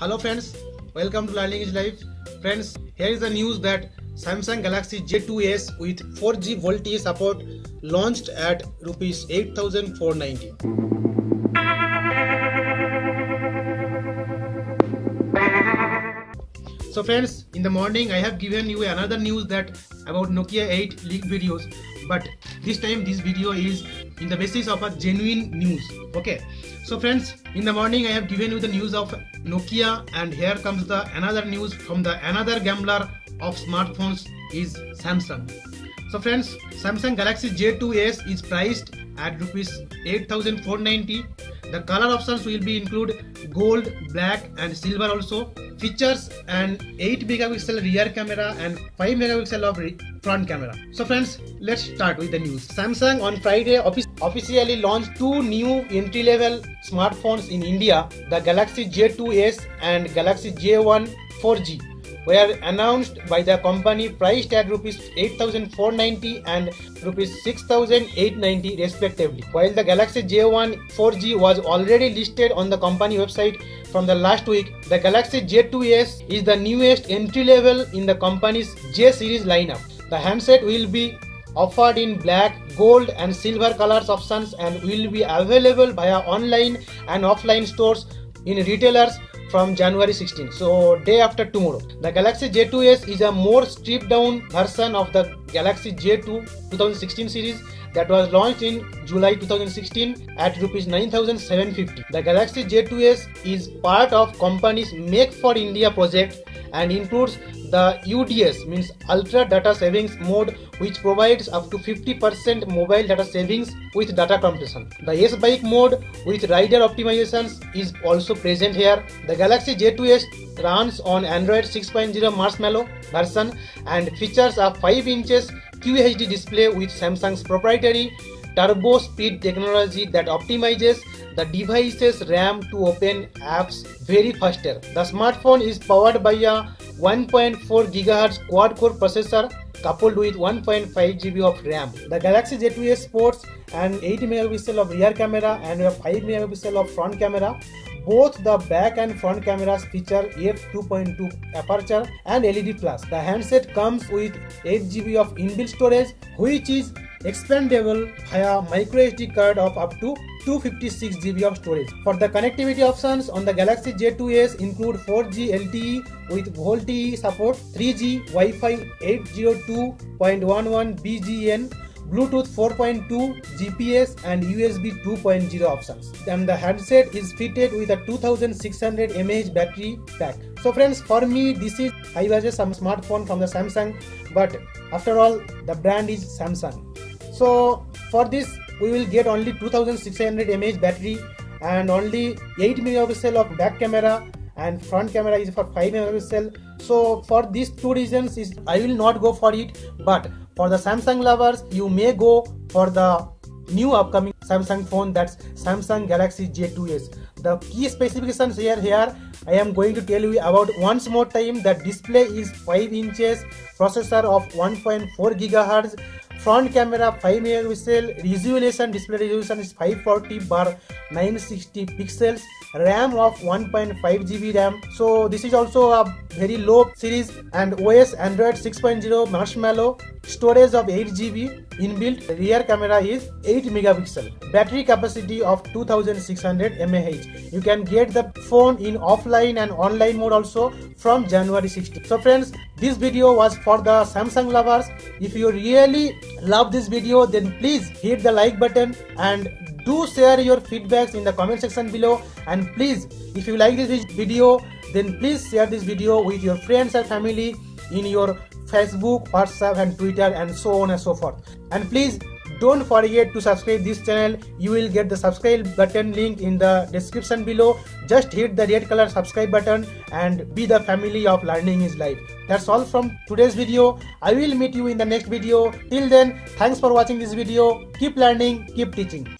Hello friends, welcome to Learning is Life. Friends, here is the news that Samsung Galaxy J2 Ace with 4G VoLTE support launched at rupees 8490. So friends, in the morning I have given you another news that about Nokia 8 leaked videos, but this time this video is in the basis of a genuine news. Okay, so friends, in the morning I have given you the news of Nokia, and here comes the another news from the another gambler of smartphones is Samsung. So friends, Samsung Galaxy J2 Ace is priced at rupees 8490. The color options will be include gold, black and silver also. Features an 8 megapixel rear camera and 5 megapixel of front camera. So friends, let's start with the news. Samsung on Friday officially launched two new entry-level smartphones in India, the Galaxy J2 Ace and Galaxy J1 4G were announced by the company priced at rupees 8490 and rupees 6890 respectively. While the Galaxy J1 4G was already listed on the company website from the last week, the Galaxy J2 Ace is the newest entry level in the company's J series lineup. The handset will be offered in black, gold and silver colors options and will be available via online and offline stores in retailers from January 16. So day after tomorrow. The Galaxy J2 Ace is a more stripped down version of the Galaxy J2 2016 series that was launched in July 2016 at rupees 9750. The Galaxy J2 Ace is part of company's Make for India project and includes the UDS means Ultra Data Savings mode which provides up to 50% mobile data savings with data compression. The S Bike mode with rider optimizations is also present here. The Galaxy J2 Ace runs on Android 6.0 Marshmallow version and features a 5 inches QHD display with Samsung's proprietary turbo speed technology that optimizes the device's RAM to open apps very faster. The smartphone is powered by a 1.4 GHz quad-core processor coupled with 1.5 GB of RAM. The Galaxy J2 Ace sports an 8 megapixel of rear camera and a 5 megapixel of front camera. Both the back and front cameras feature f2.2 aperture and LED plus. The handset comes with 8 GB of inbuilt storage which is expandable via microSD card of up to 256 GB of storage. For the connectivity options on the Galaxy J2 Ace include 4G LTE with VoLTE support, 3G Wi-Fi 802.11 BGN Bluetooth 4.2, GPS and USB 2.0 options. And the handset is fitted with a 2600 mAh battery pack. So friends, for me this is I was a some smartphone from the Samsung, but after all the brand is Samsung. So for this we will get only 2600 mAh battery and only 8 megapixel of back camera and front camera is for 5 megapixel. So for these two reasons is i will not go for it but for the samsung lovers you may go for the new upcoming samsung phone that's samsung galaxy j2 ace the key specifications here here i am going to tell you about once more time the display is 5 inches processor of 1.4 gigahertz front camera 5 megapixel resolution display resolution is 540 bar 960 pixels. Ram of 1.5 gb ram. So this is also a very low series and os android 6.0 marshmallow storage of 8 gb inbuilt rear camera is 8 megapixel. Battery capacity of 2600 mAh you can get the phone in offline and online mode also from january 16 so friends this video was for the samsung lovers. If you really love this video then please hit the like button and do share your feedbacks in the comment section below. And please if you like this video then please share this video with your friends and family in your facebook whatsapp and twitter and so on and so forth. And please don't forget to subscribe this channel. You will get the subscribe button link in the description below. Just hit the red color subscribe button and be the family of learning is life. That's all from today's video. I will meet you in the next video. Till then thanks for watching this video. Keep learning keep teaching